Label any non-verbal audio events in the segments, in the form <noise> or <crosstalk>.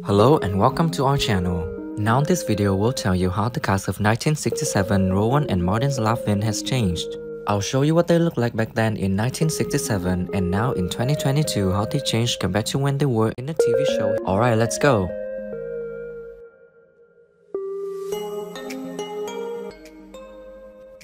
Hello and welcome to our channel. Now this video will tell you how the cast of 1967 Rowan and Martin's Laugh-In has changed. I'll show you what they looked like back then in 1967 and now in 2022 how they changed compared to when they were in the TV show. Alright, let's go.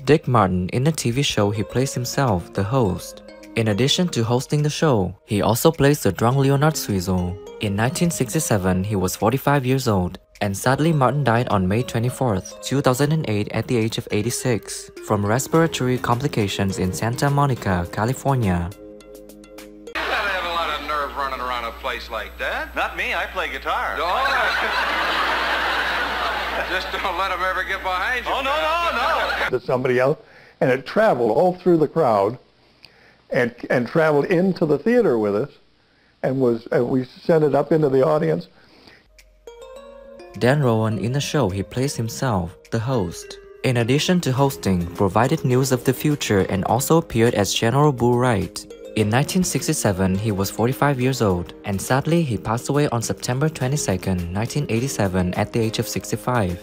Dick Martin in the TV show he plays himself, the host. In addition to hosting the show, he also plays the drunk Leonard Sweezel. In 1967, he was 45 years old, and sadly Martin died on May 24, 2008 at the age of 86 from respiratory complications in Santa Monica, California. You gotta have a lot of nerve running around a place like that. Not me, I play guitar. Oh, <laughs> Just don't let them ever get behind you. Oh, no, no, no. to somebody else, and it traveled all through the crowd, and and traveled into the theater with us, and was and we sent it up into the audience. Dan Rowan in the show he plays himself, the host. In addition to hosting, provided news of the future and also appeared as General Bull Wright. In 1967, he was 45 years old, and sadly he passed away on September 22, 1987 at the age of 65.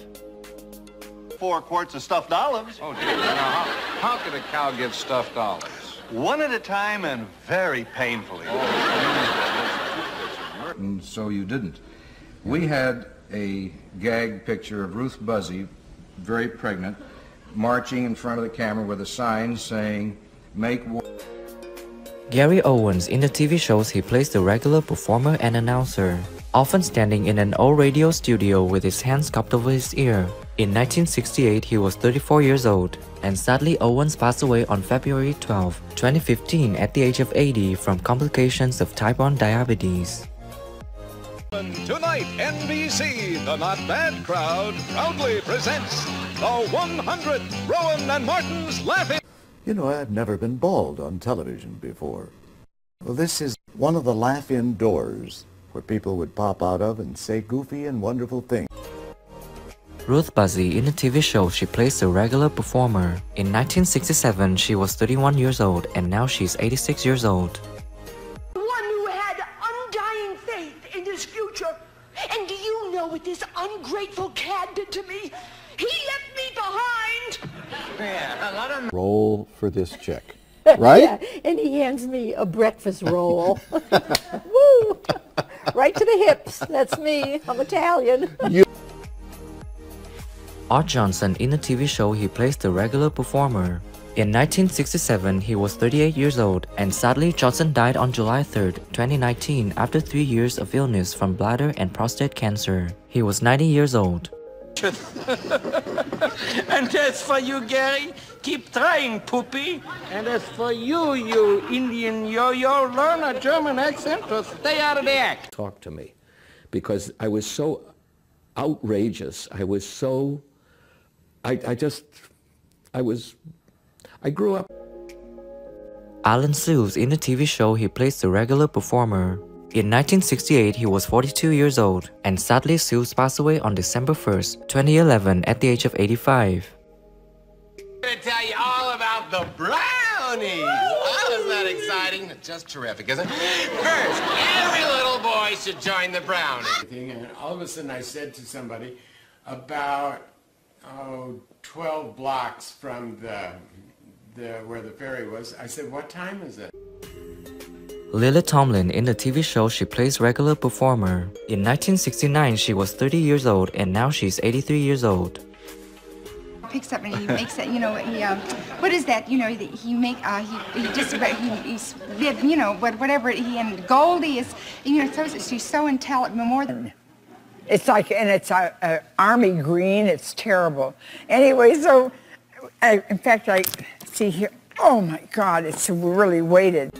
Four quarts of stuffed olives. Oh, dear. Now, how, how could a cow give stuffed olives? One at a time and very painfully. Oh, and so you didn't. We had a gag picture of Ruth Buzzi, very pregnant, marching in front of the camera with a sign saying, make war. Gary Owens in the TV shows he plays the regular performer and announcer, often standing in an old radio studio with his hands cupped over his ear. In 1968, he was 34 years old, and sadly Owens passed away on February 12, 2015 at the age of 80 from complications of type 1 diabetes. Tonight, NBC, the Not Bad Crowd, proudly presents the 100 Rowan and Martin's Laugh-In. You know, I've never been bald on television before. Well, this is one of the laugh-in doors where people would pop out of and say goofy and wonderful things. Ruth Buzzi in the TV show she plays a regular performer. In 1967, she was 31 years old and now she's 86 years old. You what this ungrateful cad did to me? He left me behind. roll for this chick. <laughs> Right? Yeah, and he hands me a breakfast roll. <laughs> Woo! Right to the hips. That's me. I'm Italian. Art Johnson in the TV show he plays the regular performer. In 1967, he was 38 years old, and sadly Johnson died on July 3, 2019 after three years of illness from bladder and prostate cancer. He was 90 years old. <laughs> And as for you, Gary, keep trying, poopy. And as for you, you Indian yo-yo, learn a German accent or stay out of the act. Talk to me. Because I was so outrageous. I was so, I, I just, I was, I grew up. Alan Sills in the TV show he plays the regular performer. In 1968, he was 42 years old, and sadly Sills passed away on December 1st, 2011 at the age of 85. I'm going to tell you all about the brownies. Oh, isn't that exciting? Just terrific, isn't it? First, every little boy should join the brownies. And all of a sudden I said to somebody about, oh, 12 blocks from the, the, where the ferry was, I said, what time is it? Lily Tomlin in the TV show she plays regular performer. In 1969, she was 30 years old and now she's 83 years old. picks up and he makes it, you know, he, um, what is that, you know, he, he make, uh, he, he just, he, he's, you know, what- whatever, he, and Goldie is, you know, so, she's so intelligent, more than, It's like, and it's a, a army green. It's terrible. Anyway, so, I, in fact, I see here. Oh my God, it's really weighted.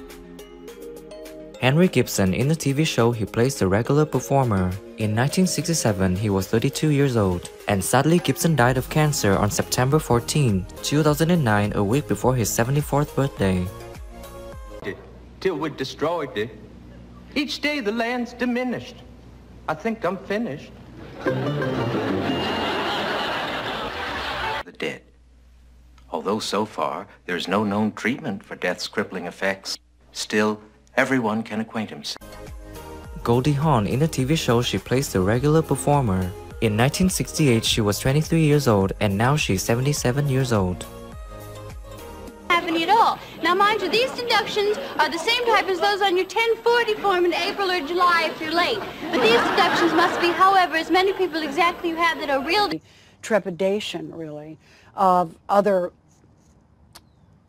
Henry Gibson in the TV show he plays the regular performer. In 1967, he was 32 years old, and sadly Gibson died of cancer on September 14, 2009, a week before his 74th birthday. Till we're destroyed it. Each day the land's diminished. I think I'm finished. the dead. Although so far there is no known treatment for death's crippling effects, still everyone can acquaint himself. Goldie Hawn in the TV show she plays the regular performer. In 1968 she was 23 years old and now she's 77 years old. happening at all. Now, mind you, these deductions are the same type as those on your 1040 form in April or July if you're late. But these deductions must be, however, as many people exactly you have that are real. trepidation, really, of other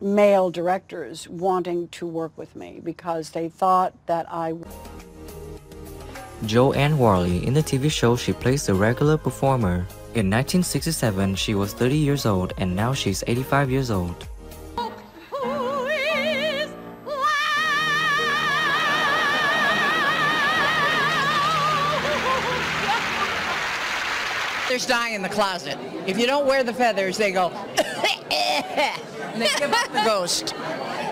male directors wanting to work with me because they thought that I Joanne Worley in the TV show she plays the regular performer. In 1967 she was 30 years old and now she's 85 years old. Feathers die in the closet. If you don't wear the feathers, they go, <laughs> and they give up the ghost.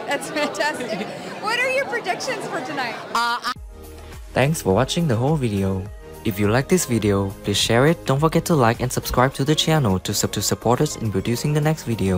That's fantastic. What are your predictions for tonight? Uh, Thanks for watching the whole video. If you like this video, please share it, don't forget to like and subscribe to the channel to, to support us in producing the next video.